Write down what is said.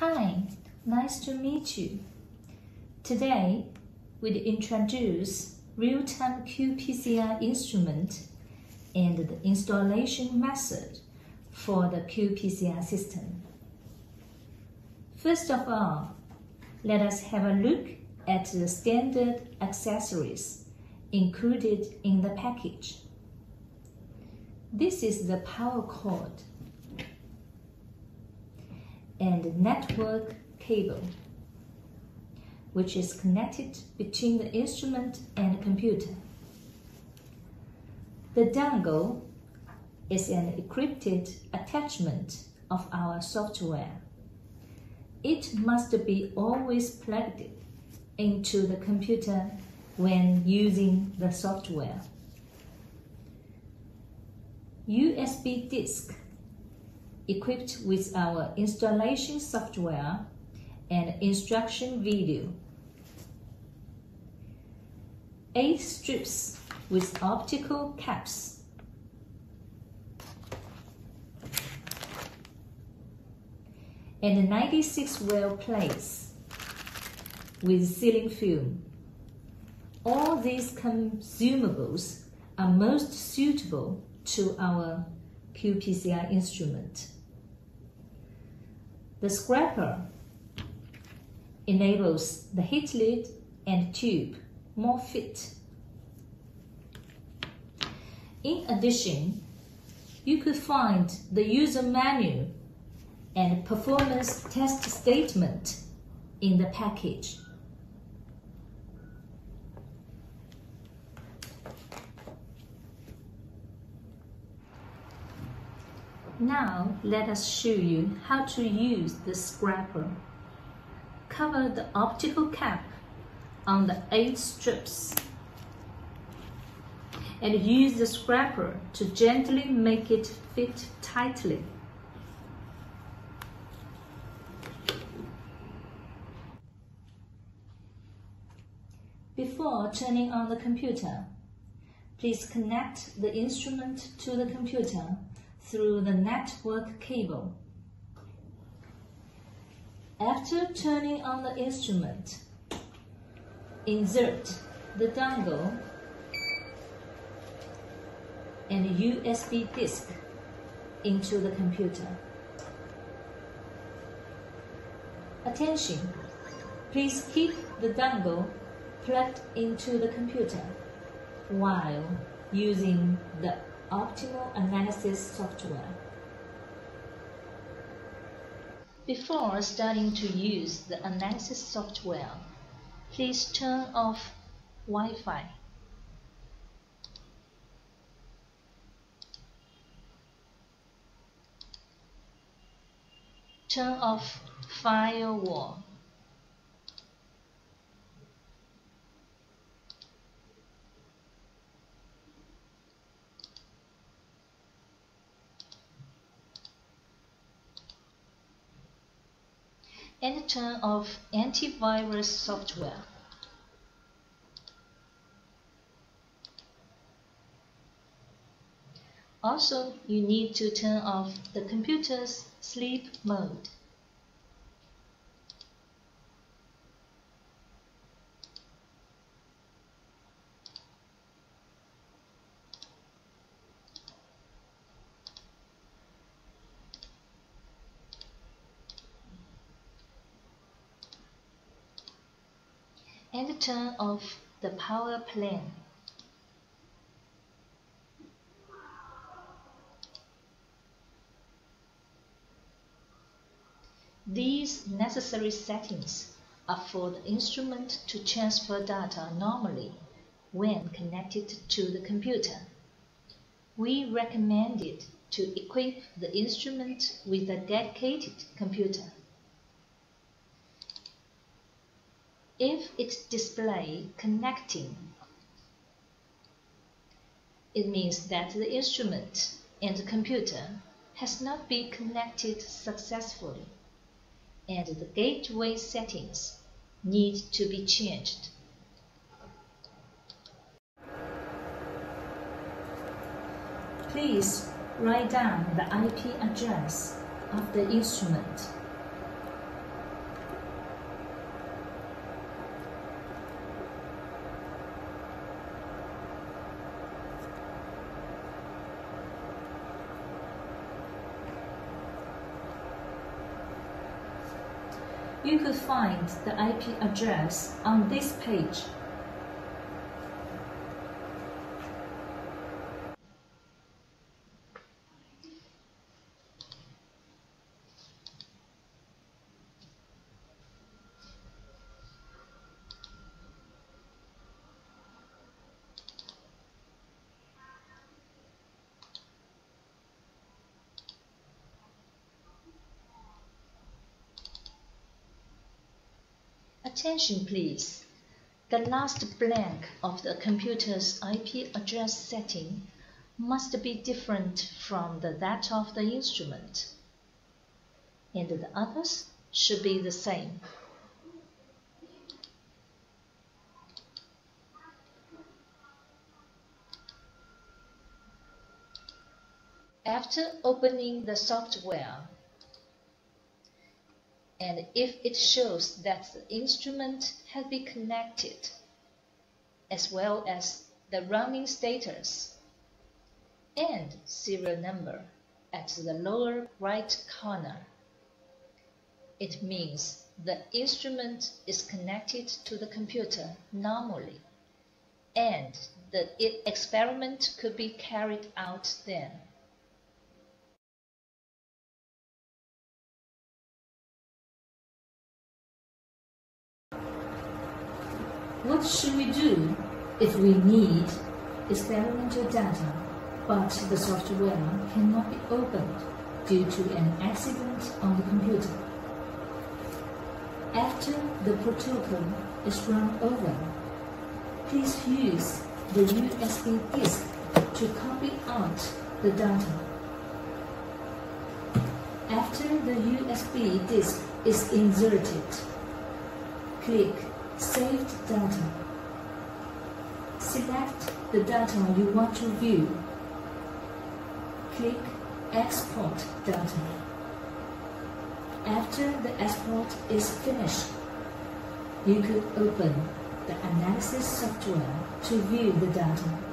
Hi, nice to meet you. Today, we'll introduce real-time qPCR instrument and the installation method for the qPCR system. First of all, let us have a look at the standard accessories included in the package. This is the power cord and network cable, which is connected between the instrument and computer. The dongle is an encrypted attachment of our software. It must be always plugged into the computer when using the software. USB disk equipped with our installation software and instruction video. Eight strips with optical caps. And 96 well plates with sealing film. All these consumables are most suitable to our qPCR instrument. The scraper enables the heat lid and tube more fit. In addition, you could find the user manual and performance test statement in the package. Now let us show you how to use the scraper. Cover the optical cap on the eight strips and use the scraper to gently make it fit tightly. Before turning on the computer, please connect the instrument to the computer through the network cable. After turning on the instrument, insert the dongle and USB disk into the computer. Attention! Please keep the dongle plugged into the computer while using the optimal analysis software. Before starting to use the analysis software, please turn off Wi-Fi. Turn off firewall. Turn off antivirus software. Also, you need to turn off the computer's sleep mode. And turn off the power plant. These necessary settings are for the instrument to transfer data normally when connected to the computer. We recommend it to equip the instrument with a dedicated computer. If it display connecting, it means that the instrument and the computer has not been connected successfully and the gateway settings need to be changed. Please write down the IP address of the instrument You could find the IP address on this page. Attention please. The last blank of the computer's IP address setting must be different from the, that of the instrument, and the others should be the same. After opening the software, and if it shows that the instrument has been connected, as well as the running status and serial number at the lower right corner, it means the instrument is connected to the computer normally, and the experiment could be carried out then. What should we do if we need experimental data, but the software cannot be opened due to an accident on the computer? After the protocol is run over, please use the USB disk to copy out the data. After the USB disk is inserted, click Saved data. Select the data you want to view. Click Export data. After the export is finished, you could open the analysis software to view the data.